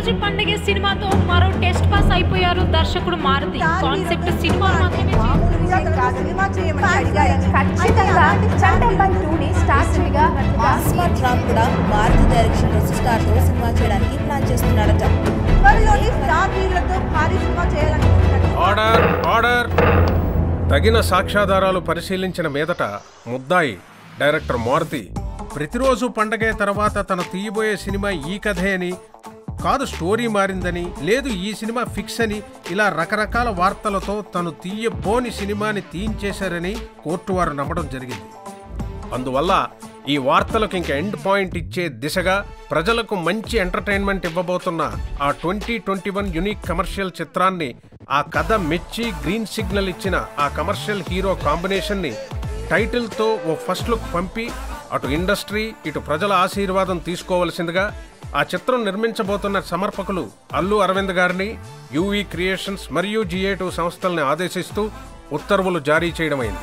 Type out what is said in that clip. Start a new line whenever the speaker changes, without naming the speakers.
ప్రతిరోజు పండగే సినిమాతో మరో టెస్ట్ పాస్ అయిపోయారు దర్శకుడు మారుతి. కాన్సెప్ట్ సినిమా
ఖచ్చితంగా టూని
కూడా మారుతి డైరెక్షన్లో స్టార్తో సినిమా చేయడానికి ప్లాన్ చేస్తున్నాడట
త్వరలోని స్టార్ హీరోలతో భారీ సినిమా చేయాలనుకుంటున్నారు.
Order order. తగిన సాక్ష్యాధారాలు పరిశీలించిన మీదట ముద్దాయి డైరెక్టర్ మారుతి. ప్రతిరోజు పండగే తర్వాత తను తీయబోయే సినిమా ఈ కథే అని కాదు స్టోరీ మారిందని లేదు ఈ సినిమా ఫిక్స్ అని ఇలా రకరకాల వార్తలతో తను తీయబోని సినిమాని తీయించేశారని కోర్టు వారు నమ్మడం జరిగింది. అందువల్ల ఈ వార్తలకు ఇంక ఎండ్ పాయింట్ ఇచ్చే దిశగా ప్రజలకు మంచి ఎంటర్టైన్మెంట్ ఇవ్వబోతున్న ఆ twenty twenty one unique commercial చిత్రాన్ని ఆ కథ మెచ్చి గ్రీన్ సిగ్నల్ ఇచ్చిన ఆ కమర్షియల్ హీరో కాంబినేషన్ని టైటిల్తో ఓ ఫస్ట్ లుక్ పంపి అటు ఇండస్ట్రీ ఇటు ప్రజల ఆశీర్వాదం తీసుకోవలసిందిగా ఆ చిత్రం నిర్మించబోతున్న సమర్పకులు అల్లు అరవింద్ గారిని యూవీ క్రియేషన్స్ మరియు జిఏ టూ సంస్థల్ని ఆదేశిస్తూ ఉత్తర్వులు జారీ చేయడమైంది.